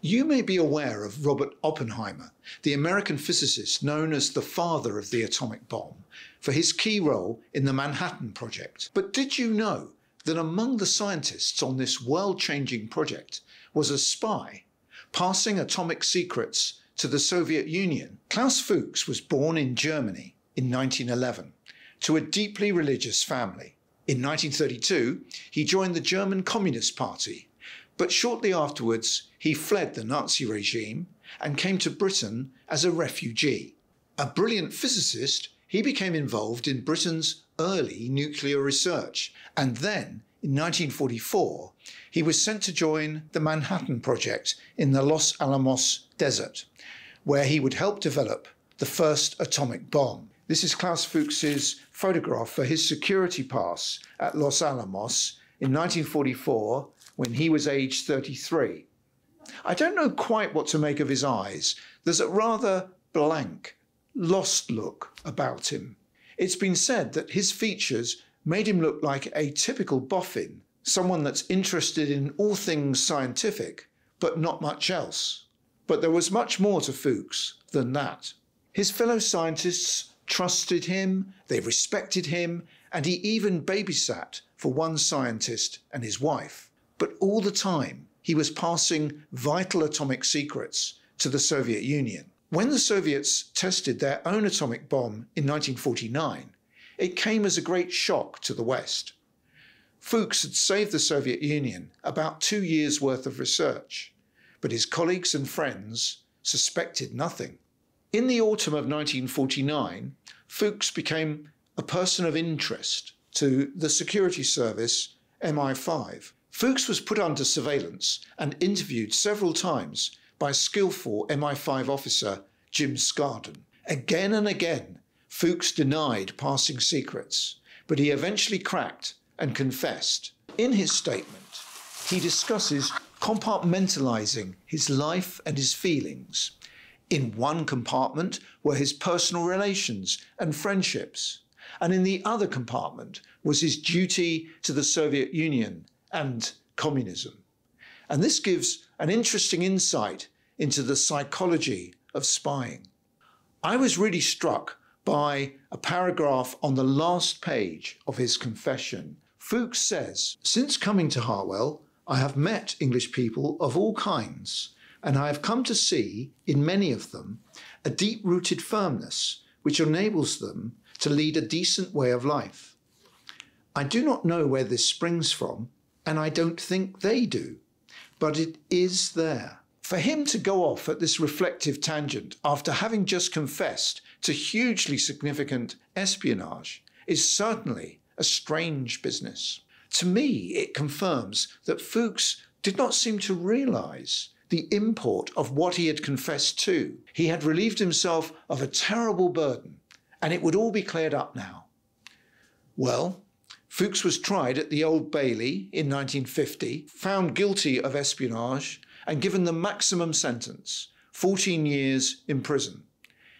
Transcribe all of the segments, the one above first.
You may be aware of Robert Oppenheimer, the American physicist known as the father of the atomic bomb, for his key role in the Manhattan Project. But did you know that among the scientists on this world changing project was a spy passing atomic secrets to the Soviet Union? Klaus Fuchs was born in Germany in 1911 to a deeply religious family. In 1932, he joined the German Communist Party but shortly afterwards, he fled the Nazi regime and came to Britain as a refugee. A brilliant physicist, he became involved in Britain's early nuclear research, and then in 1944, he was sent to join the Manhattan Project in the Los Alamos Desert, where he would help develop the first atomic bomb. This is Klaus Fuchs's photograph for his security pass at Los Alamos in 1944 when he was aged 33. I don't know quite what to make of his eyes. There's a rather blank, lost look about him. It's been said that his features made him look like a typical boffin, someone that's interested in all things scientific, but not much else. But there was much more to Fuchs than that. His fellow scientists trusted him, they respected him, and he even babysat for one scientist and his wife. But all the time, he was passing vital atomic secrets to the Soviet Union. When the Soviets tested their own atomic bomb in 1949, it came as a great shock to the West. Fuchs had saved the Soviet Union about two years' worth of research, but his colleagues and friends suspected nothing. In the autumn of 1949, Fuchs became a person of interest to the security service MI5, Fuchs was put under surveillance and interviewed several times by skillful MI5 officer Jim Skardon. Again and again, Fuchs denied passing secrets, but he eventually cracked and confessed. In his statement, he discusses compartmentalizing his life and his feelings. In one compartment were his personal relations and friendships, and in the other compartment was his duty to the Soviet Union and communism. And this gives an interesting insight into the psychology of spying. I was really struck by a paragraph on the last page of his confession. Fuchs says, Since coming to Harwell, I have met English people of all kinds, and I have come to see, in many of them, a deep rooted firmness which enables them to lead a decent way of life. I do not know where this springs from, and I don't think they do. But it is there. For him to go off at this reflective tangent after having just confessed to hugely significant espionage is certainly a strange business. To me, it confirms that Fuchs did not seem to realize the import of what he had confessed to. He had relieved himself of a terrible burden, and it would all be cleared up now. Well, Fuchs was tried at the Old Bailey in 1950, found guilty of espionage, and given the maximum sentence 14 years in prison.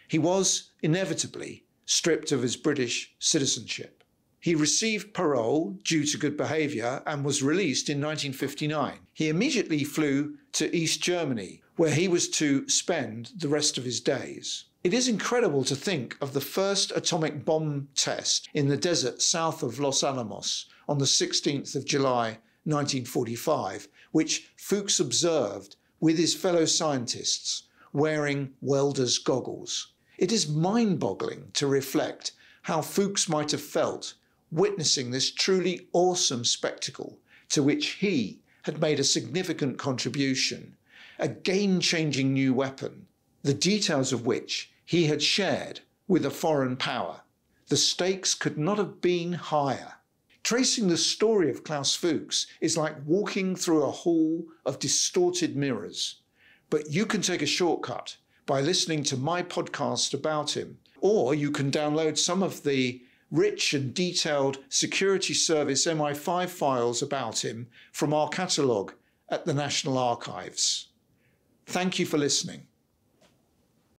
He was inevitably stripped of his British citizenship. He received parole due to good behaviour and was released in 1959. He immediately flew to East Germany, where he was to spend the rest of his days. It is incredible to think of the first atomic bomb test in the desert south of Los Alamos on the 16th of July 1945, which Fuchs observed with his fellow scientists wearing welder's goggles. It is mind boggling to reflect how Fuchs might have felt witnessing this truly awesome spectacle to which he had made a significant contribution, a game changing new weapon the details of which he had shared with a foreign power. The stakes could not have been higher. Tracing the story of Klaus Fuchs is like walking through a hall of distorted mirrors. But you can take a shortcut by listening to my podcast about him, or you can download some of the rich and detailed Security Service MI5 files about him from our catalogue at the National Archives. Thank you for listening.